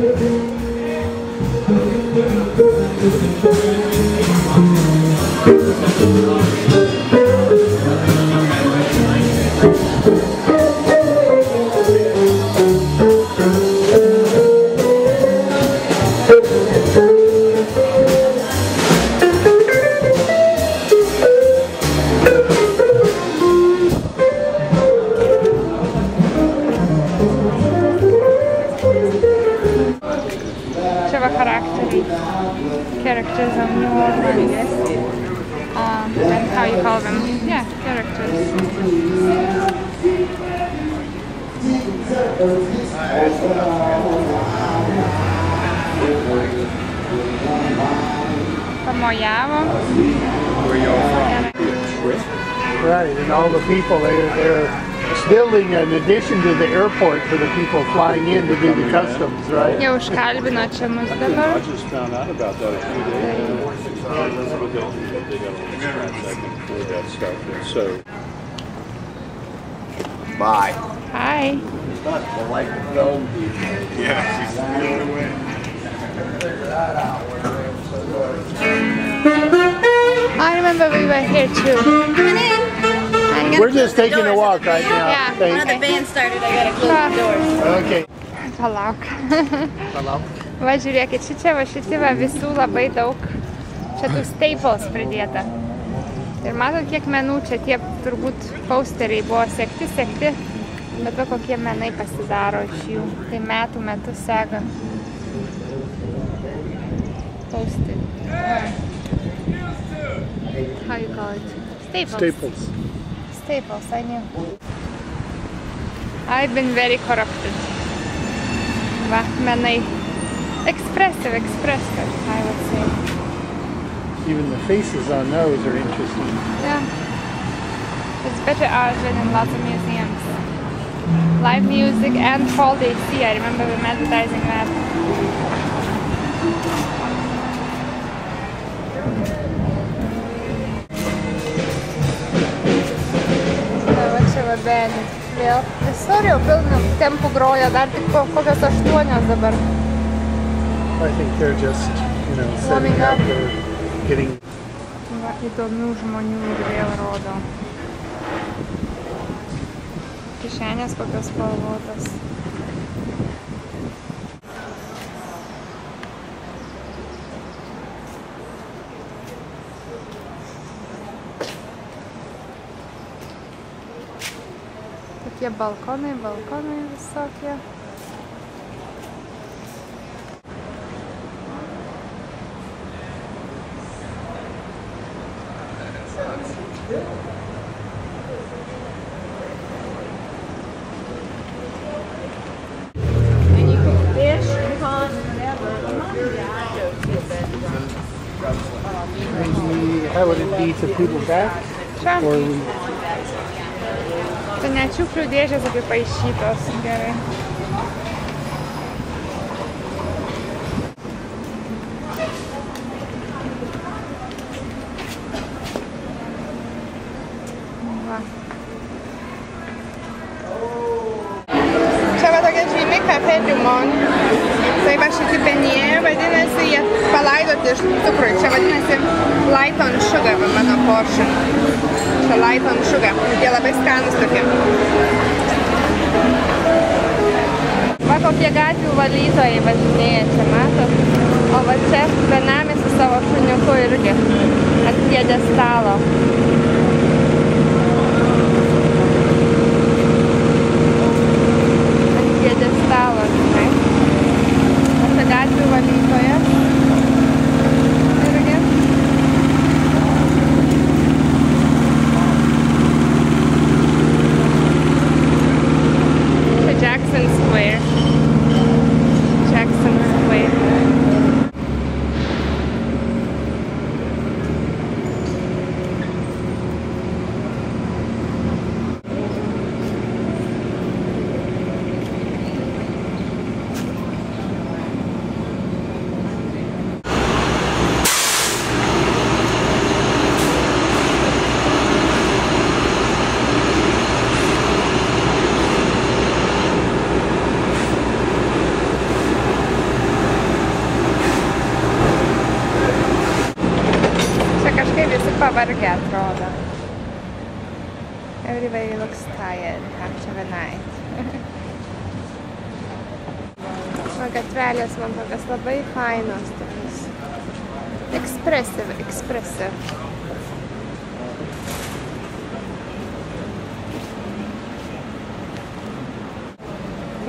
Čia Characters of New Orleans, yes. Um, and how you call them? Yeah, characters. Pamojavo. Right, and all the people, they're, they're building an addition to the airport for the people flying in to do the customs, right? Jau užkalbino čia mus dabar. I just found out about that a few days ago. But they, got all transaction for that stuff. So Bye. Hi. It's not polite to film people. yeah, she's giving it away. I remember we were here too. We're just taking a walk right now. Yeah. Thank- Now the band started, I gotta close the doors. Okay. Palauk. Palauk. Va žiūrėkit, šičia va šitie va visų labai daug. Čia tų staples pridėta. Ir matot, kiek menų čia tie turbūt posteriai buvo sekti, sekti. Bet va kokie menai pasidaro iš jų. Tai metų metus sega. Posteriai. How you call it? Staples. Staples. Staples, I knew. I've been very corrupted. Va, menai. Expressive, expressive, I would say. Even the faces on those are interesting. Yeah. It's better art than in lots of museums. Live music and fall they see. I remember them advertising that. Benė. Vėl. Visur jau pilnu tempu groja, dar tik po kokios aštuonios dabar. I think they're just, you know, setting up, they're getting Va, įdomių žmonių ir vėl rodo. Kišenės kokios spalvotos. Takie balkony, balkony wysokie. how would it be to people back? Sure. Or we Tai net šiukšlių dėžės apipaišytos. Gerai. Va. Čia va tokia žymi kafe Limon. Tai va šitie benie, vadinasi, jie palaidoti iš cukrui. Čia vadinasi light on sugar, va mano portion. Čia light on sugar. Jie labai skanus tokie. Va kokie gatvių valytojai važinėja čia, matot? O va čia benamis su savo šuniuku irgi ant pjedestalo. atrodo. Everybody looks tired after the night. o gatvelės man tokios labai fainos, tokios. Expressive, expressive.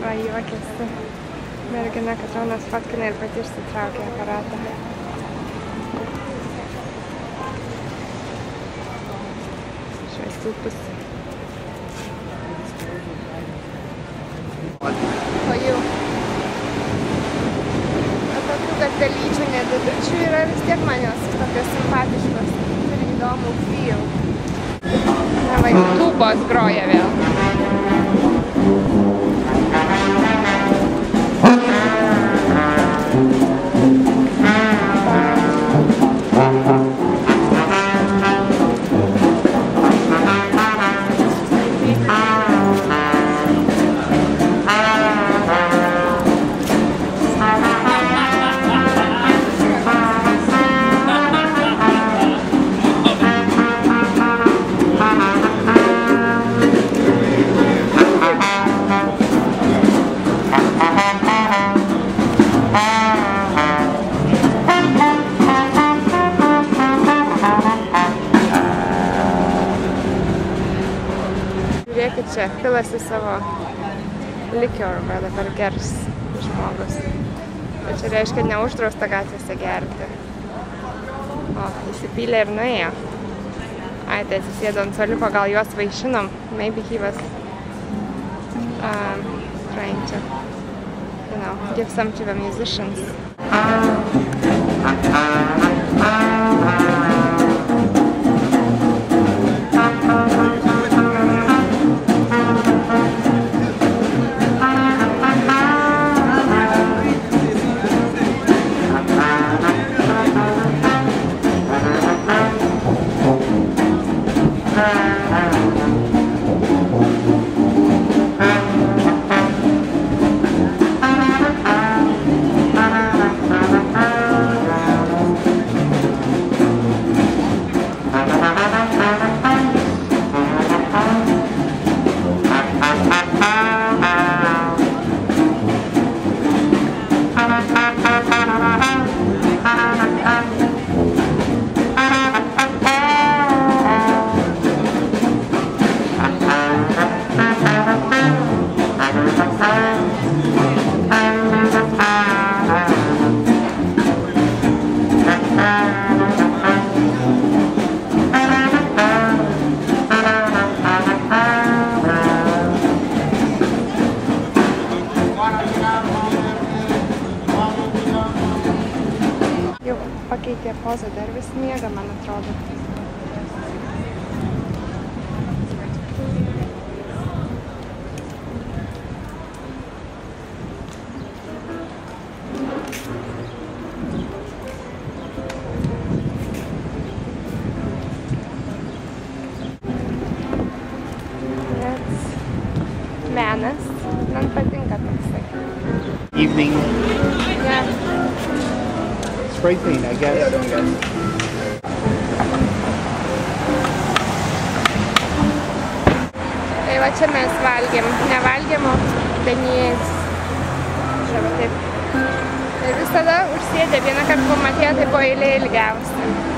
Va, juokiasi. Mergina, kad Jonas fotkina ir pati išsitraukė aparatą. Stulpus. O jau. O tokių gatelyčių nedidučių yra vis tiek man jos tokios simpatiškos. Turi įdomų feel. Na, va, tūbos groja vėl. Pilasi savo likior, va dabar gers žmogus. Tai čia reiškia neuždrausta gatvėse gerti. O, įsipylė ir nuėjo. Ai, tai atsisėdo ant soliuko, gal juos vaišinom. Maybe he was um, trying to, you know, give some to the musicians. Pakeitė pozą, dar vis miega, man atrodo. Menas. Man patinka toksai. Evening. Spray paint, I guess. Tai va čia mes valgėm, nevalgėm, o denijas. Čia va taip. Ir visada užsėdė, vieną kartą pamatė, tai buvo eilė ilgiausia.